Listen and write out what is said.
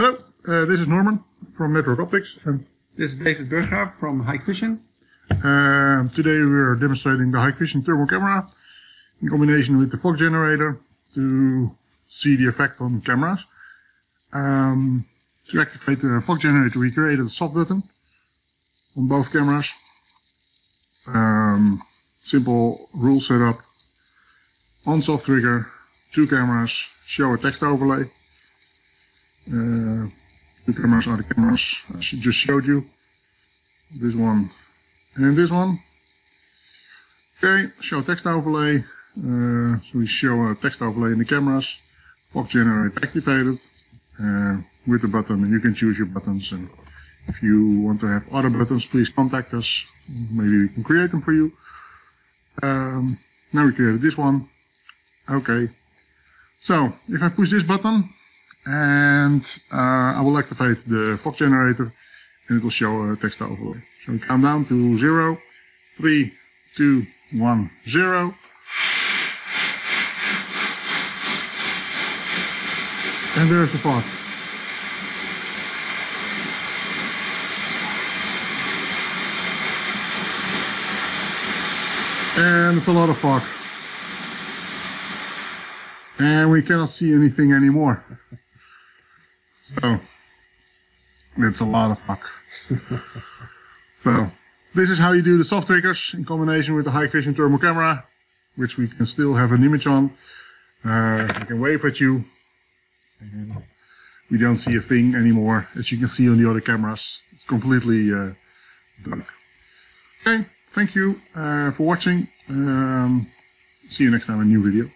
uh, this is Norman from Network Optix. And This is David Burggraaf from Hikvision. uh, today we are demonstrating the Hikvision thermal camera in combination with the fog generator to see the effect on cameras. Um, to activate the fog generator, we created a soft button on both cameras. Um, simple rule setup. On soft trigger, two cameras, show a text overlay. Uh, two cameras are the cameras I just showed you. This one and this one. Okay, show text overlay. Uh, so we show a text overlay in the cameras. Fog generator activated uh, with the button, and you can choose your buttons. And if you want to have other buttons, please contact us. Maybe we can create them for you. Um, now we created this one. Okay. So if I push this button, and uh, I will activate the fog generator, and it will show a text overlay. So we count down to zero, three, two, one, zero. And there's the fog. And it's a lot of fog. And we cannot see anything anymore. So, it's a lot of fog. so, this is how you do the soft triggers in combination with the Hikvision thermal camera, which we can still have an image on. Uh, I can wave at you. And we don't see a thing anymore, as you can see on the other cameras. It's completely uh, dark. Okay, thank you uh, for watching. Um, see you next time in a new video.